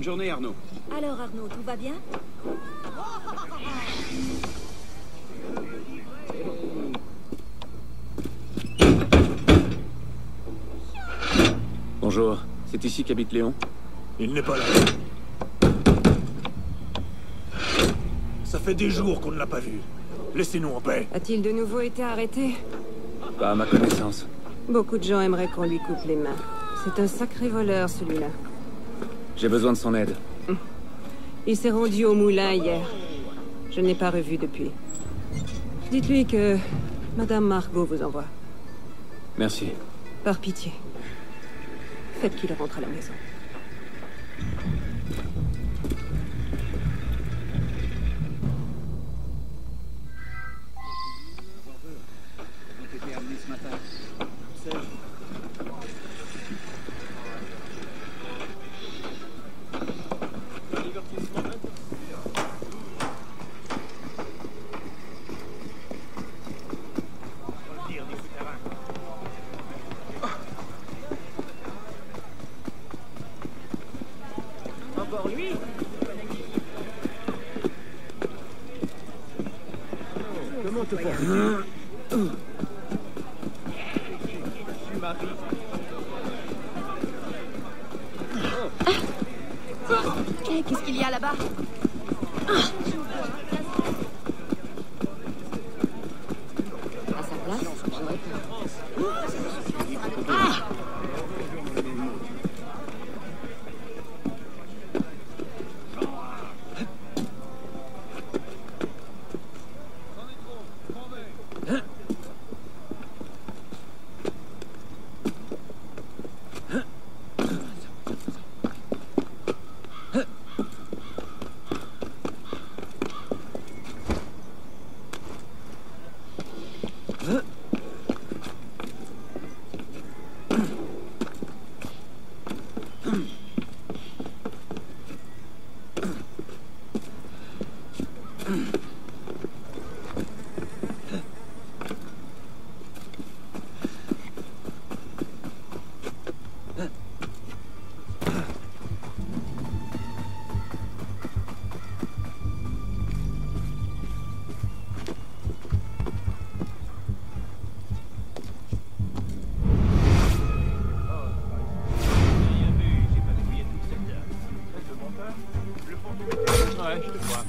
Bonne journée, Arnaud. Alors Arnaud, tout va bien? Bonjour. C'est ici qu'habite Léon? Il n'est pas là. Ça fait des jours qu'on ne l'a pas vu. Laissez-nous en paix. A-t-il de nouveau été arrêté? Pas à ma connaissance. Beaucoup de gens aimeraient qu'on lui coupe les mains. C'est un sacré voleur, celui-là. J'ai besoin de son aide. Il s'est rendu au moulin hier. Je ne l'ai pas revu depuis. Dites-lui que Madame Margot vous envoie. Merci. Par pitié. Faites qu'il rentre à la maison. Ouais, je te vois.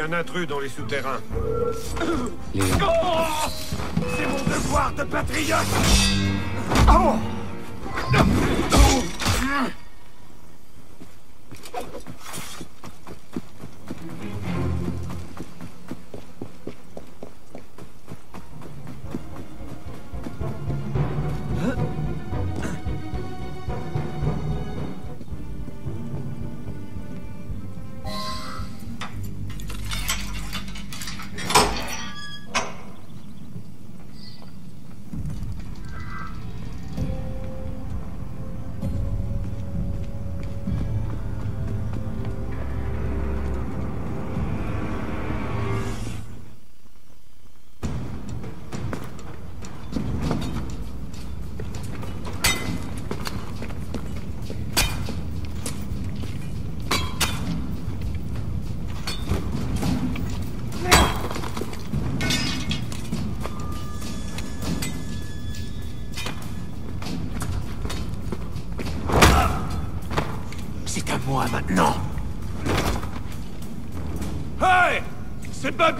Y a un intrus dans les souterrains. Léon. C'est mon devoir de patriote C'est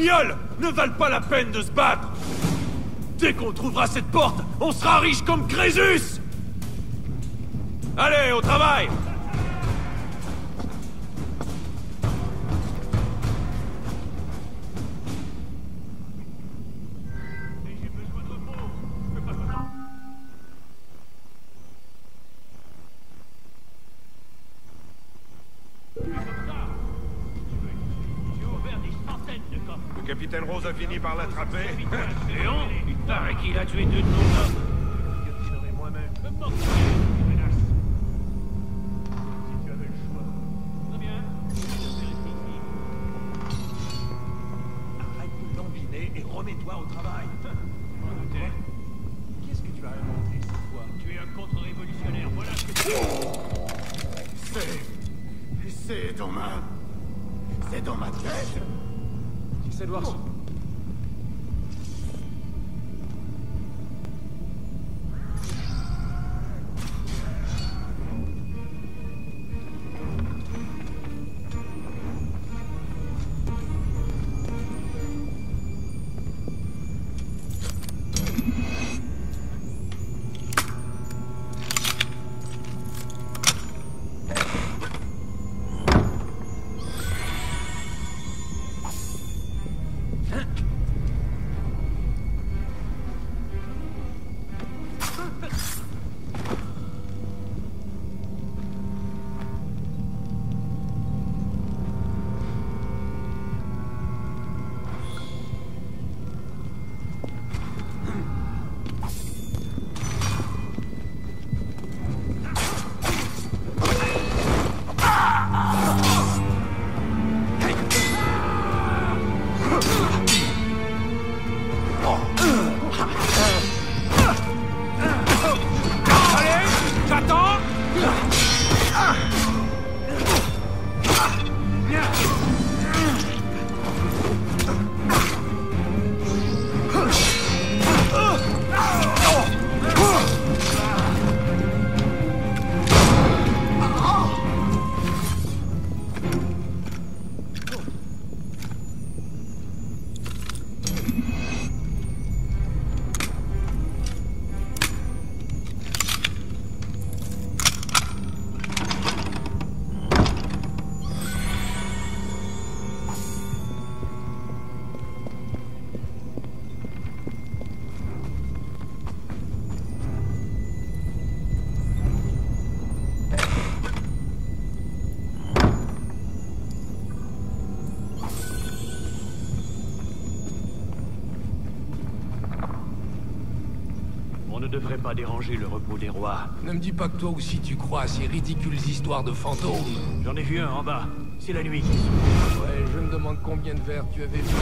ne valent pas la peine de se battre. Dès qu'on trouvera cette porte, on sera riche comme Crésus. Allez, au travail a fini par l'attraper. Léon, il paraît qu'il a tué deux de nos hommes. Devrait pas déranger le repos des rois. Ne me dis pas que toi aussi tu crois à ces ridicules histoires de fantômes. J'en ai vu un en bas. C'est la nuit. Ouais, je me demande combien de verres tu avais vu.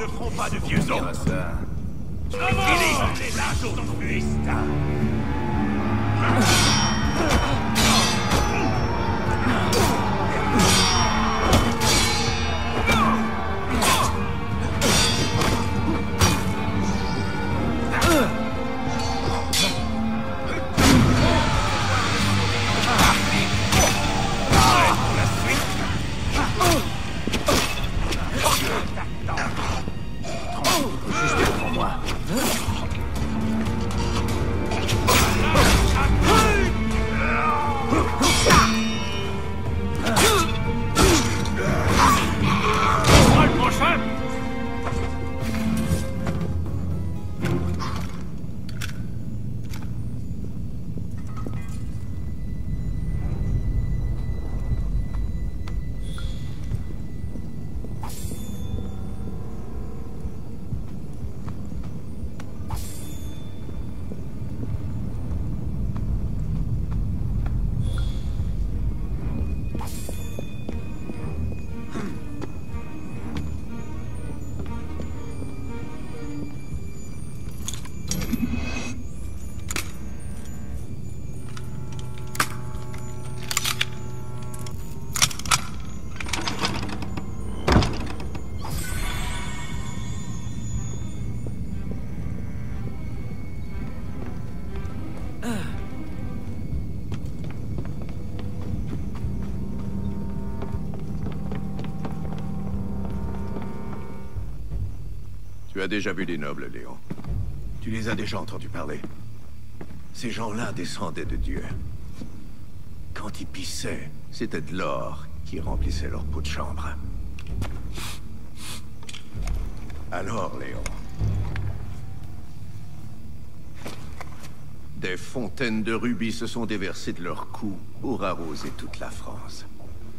Ne feront pas de vieux os. Fini les Tu as déjà vu des nobles, Léon. Tu les as déjà entendus parler. Ces gens-là descendaient de Dieu. Quand ils pissaient, c'était de l'or qui remplissait leur peau de chambre. Alors, Léon, des fontaines de rubis se sont déversées de leur cou pour arroser toute la France.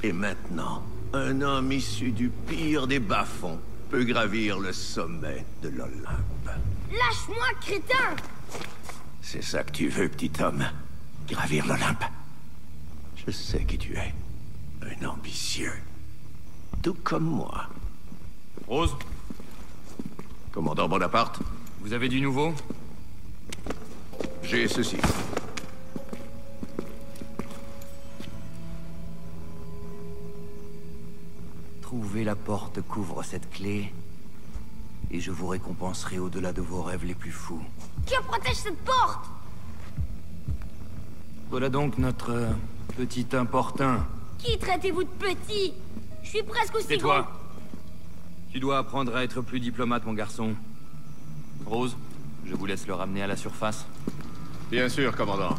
Et maintenant, un homme issu du pire des bas-fonds peut gravir le sommet de l'Olympe. Lâche-moi, crétin C'est ça que tu veux, petit homme Gravir l'Olympe Je sais qui tu es. Un ambitieux. Tout comme moi. Rose, Commandant Bonaparte, vous avez du nouveau? J'ai ceci. La porte couvre cette clé, et je vous récompenserai au-delà de vos rêves les plus fous. Qui protège cette porte? Voilà donc notre euh, petit importun. Qui traitez-vous de petit? Je suis presque aussi Et gros. toi Tu dois apprendre à être plus diplomate, mon garçon. Rose, je vous laisse le ramener à la surface. Bien sûr, commandant.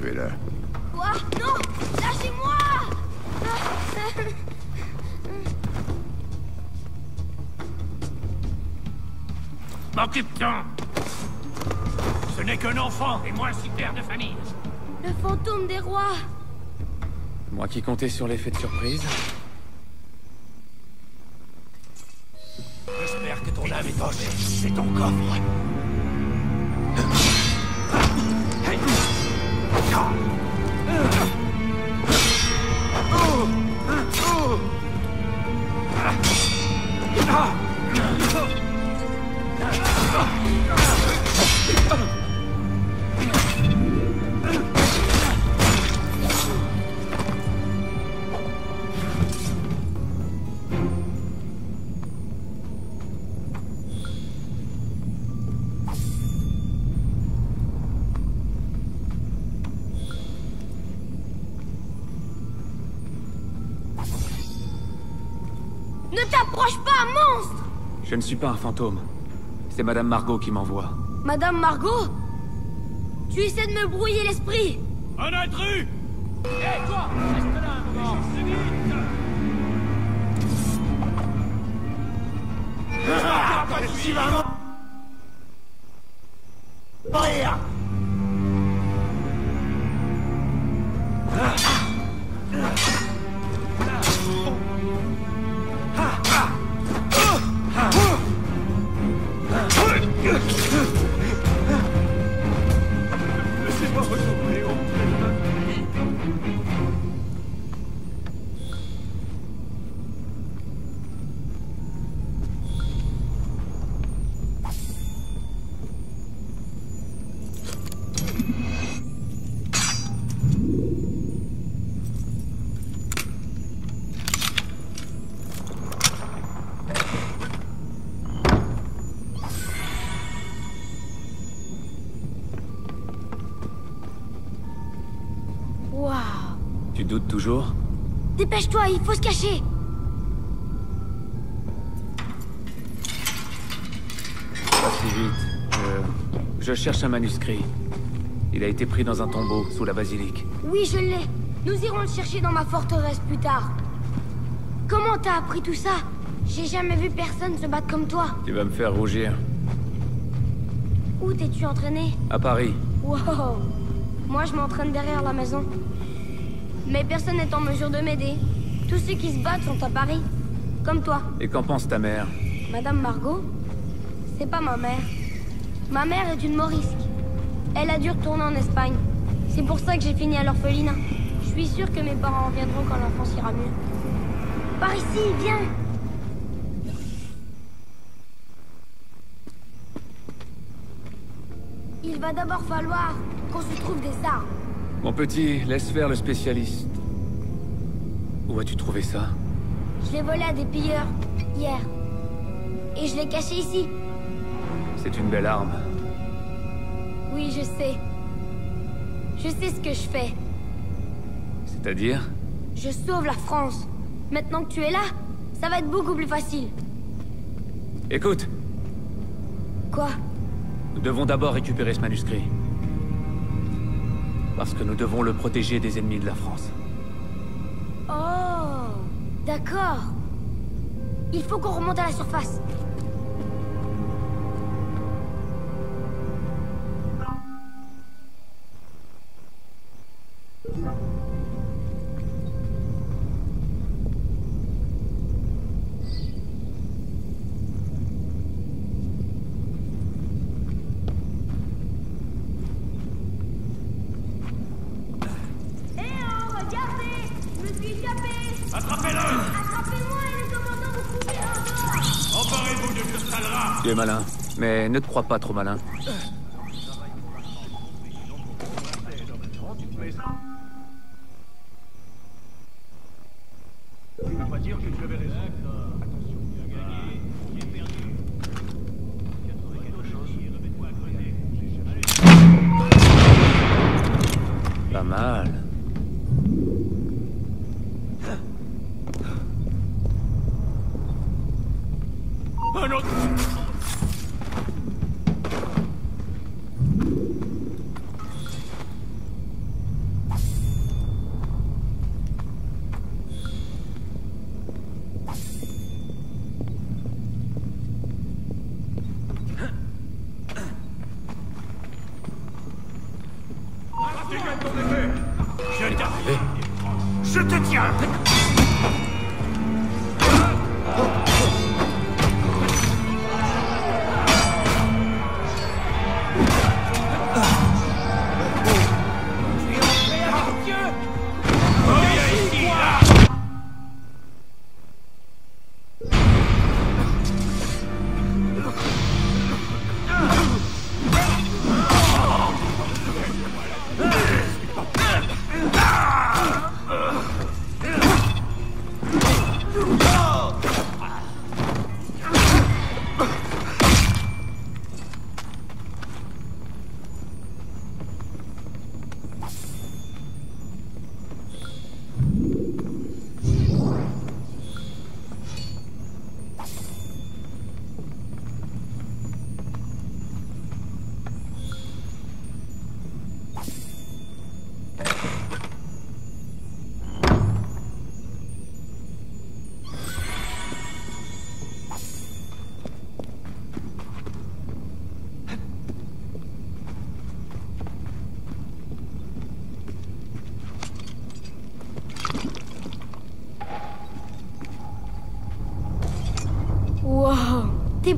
Tu es là. Quoi? Non Lâchez-moi M'occupe-t'en Ce n'est qu'un enfant Et moi, je suis père de famille. Le fantôme des rois Moi qui comptais sur l'effet de surprise. J'espère que ton âme est tombée. C'est ton coffre. Ne t'approche pas, monstre! Je ne suis pas un fantôme. C'est Madame Margot qui m'envoie. Madame Margot? Tu essaies de me brouiller l'esprit! Un intrus! Hé, toi Reste là un moment Laissez-moi retrouver au doutes toujours Dépêche-toi, il faut se cacher Pas si vite. Je... Je cherche un manuscrit. Il a été pris dans un tombeau, sous la basilique. Oui, je l'ai. Nous irons le chercher dans ma forteresse plus tard. Comment t'as appris tout ça? J'ai jamais vu personne se battre comme toi. Tu vas me faire rougir. Où t'es-tu entraîné? À Paris. Wow Moi, je m'entraîne derrière la maison. Mais personne n'est en mesure de m'aider. Tous ceux qui se battent sont à Paris. Comme toi. Et qu'en pense ta mère? Madame Margot C'est pas ma mère. Ma mère est une morisque. Elle a dû retourner en Espagne. C'est pour ça que j'ai fini à l'orphelinat. Je suis sûre que mes parents reviendront quand l'enfance ira mieux. Par ici, viens Il va d'abord falloir qu'on se trouve des armes. Mon petit, laisse faire le spécialiste. Où as-tu trouvé ça Je l'ai volé à des pilleurs, hier. Et je l'ai caché ici. C'est une belle arme. Oui, je sais. Je sais ce que je fais. C'est-à-dire Je sauve la France. Maintenant que tu es là, ça va être beaucoup plus facile. Écoute, Quoi? Nous devons d'abord récupérer ce manuscrit. Parce que nous devons le protéger des ennemis de la France. Oh, d'accord. Il faut qu'on remonte à la surface. Tu es malin, mais ne te crois pas trop malin. Je te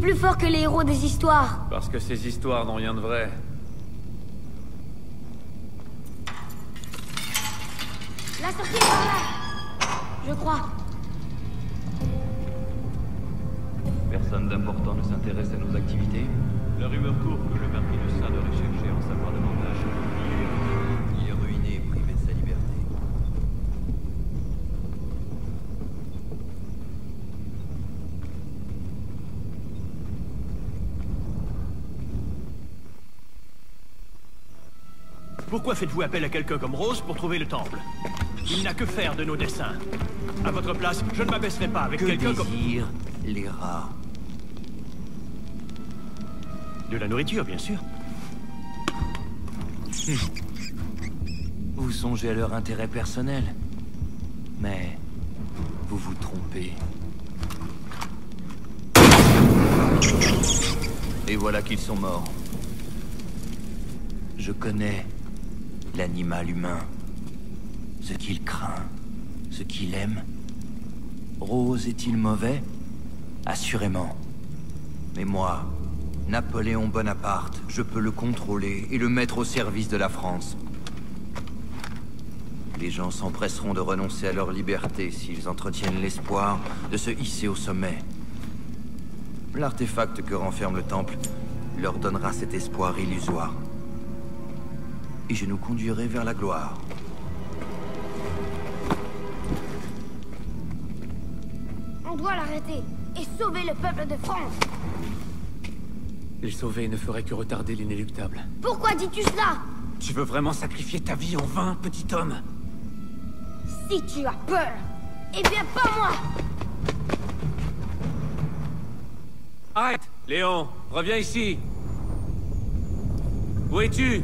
Plus fort que les héros des histoires. Parce que ces histoires n'ont rien de vrai. Pourquoi faites-vous appel à quelqu'un comme Rose pour trouver le temple Il n'a que faire de nos dessins. À votre place, je ne m'abaisserai pas avec Que quelqu'un comme... les rats De la nourriture, bien sûr. Vous songez à leur intérêt personnel. Mais vous vous trompez. Et voilà qu'ils sont morts. Je connais l'animal humain. Ce qu'il craint, ce qu'il aime. Rose est-il mauvais? Assurément. Mais moi, Napoléon Bonaparte, je peux le contrôler et le mettre au service de la France. Les gens s'empresseront de renoncer à leur liberté s'ils entretiennent l'espoir de se hisser au sommet. L'artefact que renferme le temple leur donnera cet espoir illusoire. Et je nous conduirai vers la gloire. On doit l'arrêter et sauver le peuple de France. Les sauver ne ferait que retarder l'inéluctable. Pourquoi dis-tu cela? Tu veux vraiment sacrifier ta vie en vain, petit homme? Si tu as peur, eh bien pas moi Arrête Léon, reviens ici Où es-tu?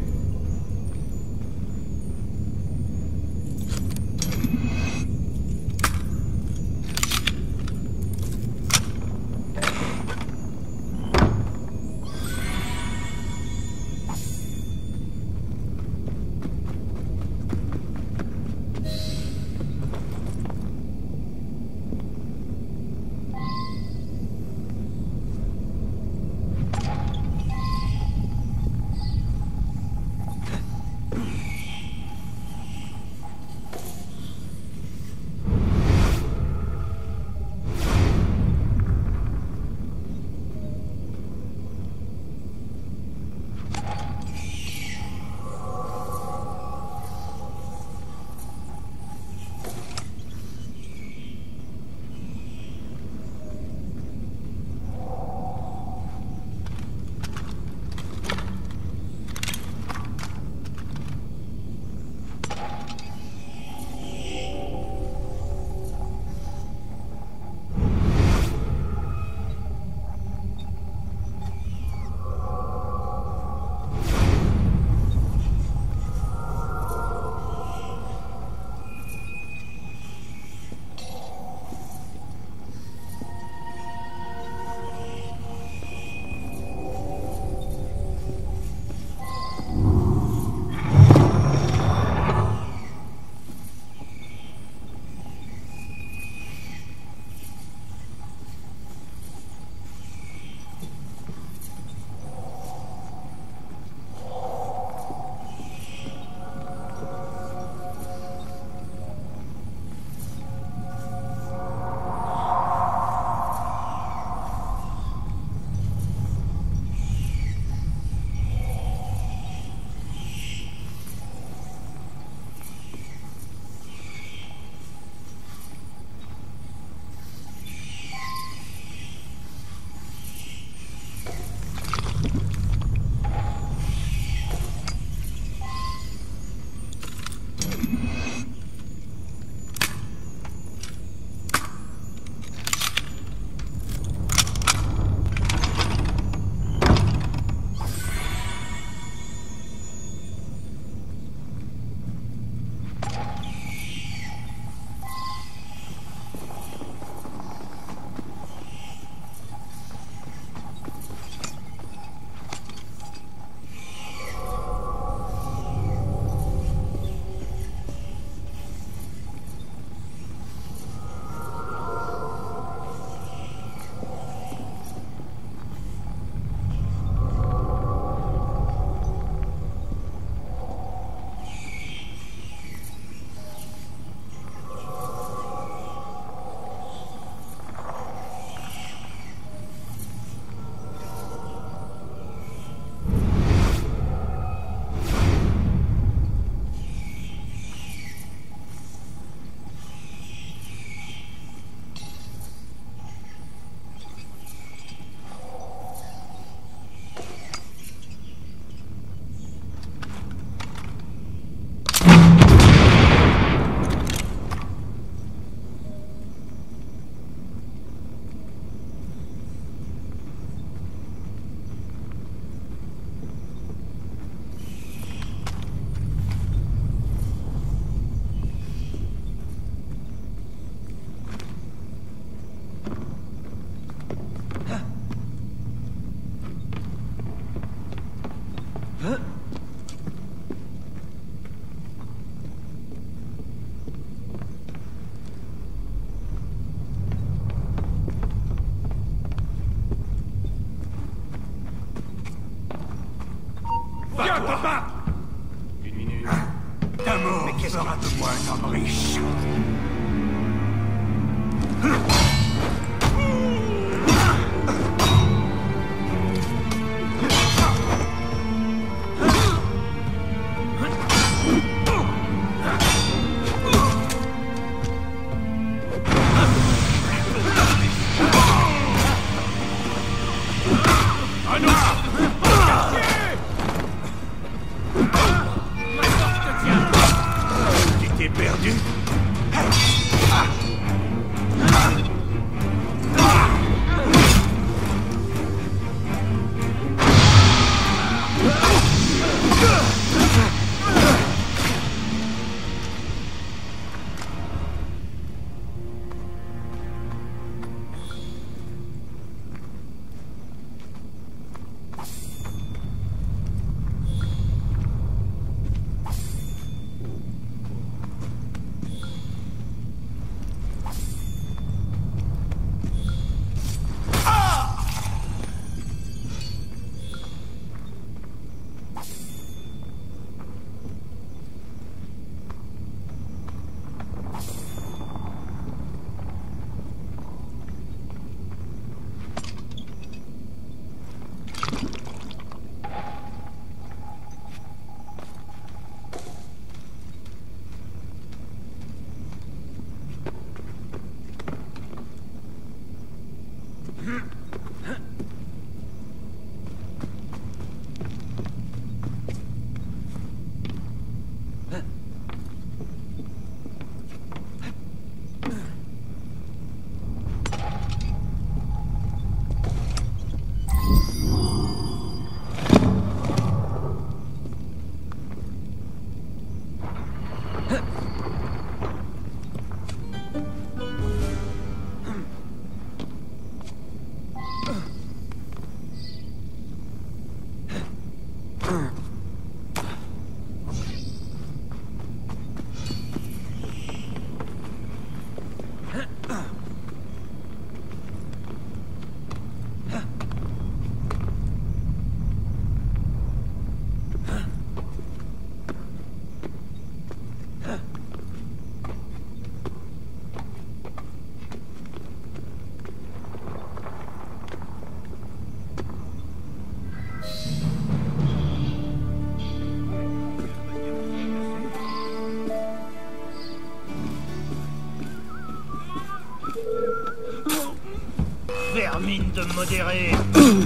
Vermine de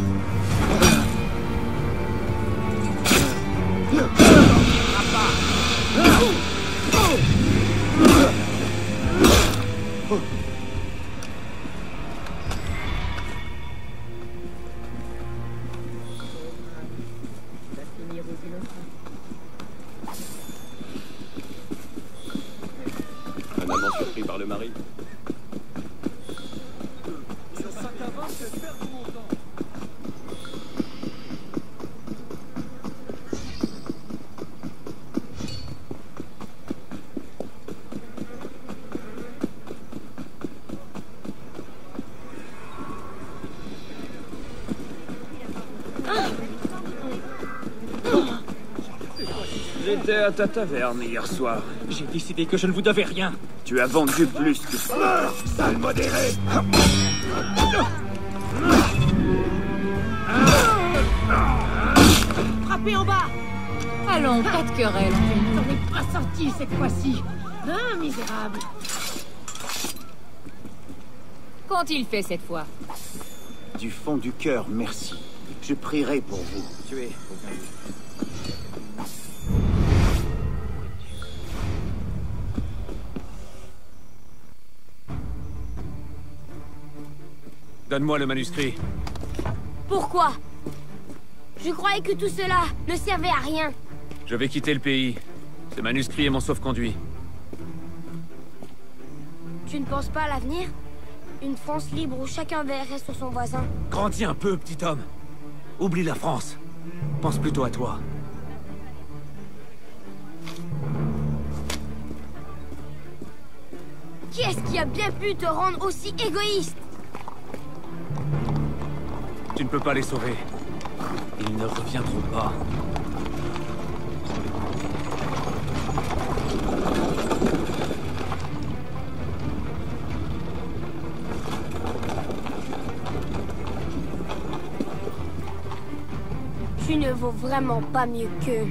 J'étais à ta taverne hier soir. J'ai décidé que je ne vous devais rien. Tu as vendu plus que ça. Meurs, sale modéré Frappez en bas Allons, pas de querelle. T'en es pas sorti cette fois-ci. Hein, misérable Qu'ont-ils fait cette fois? Du fond du cœur, merci. Je prierai pour vous. Tué. Donne-moi le manuscrit. Pourquoi? Je croyais que tout cela ne servait à rien. Je vais quitter le pays. Ce manuscrit est mon sauf-conduit. Tu ne penses pas à l'avenir? Une France libre où chacun verrait sur son voisin. Grandis un peu, petit homme. Oublie la France. Pense plutôt à toi. Qui est-ce qui a bien pu te rendre aussi égoïste? Tu ne peux pas les sauver. Ils ne reviendront pas. Tu ne vaux vraiment pas mieux qu'eux.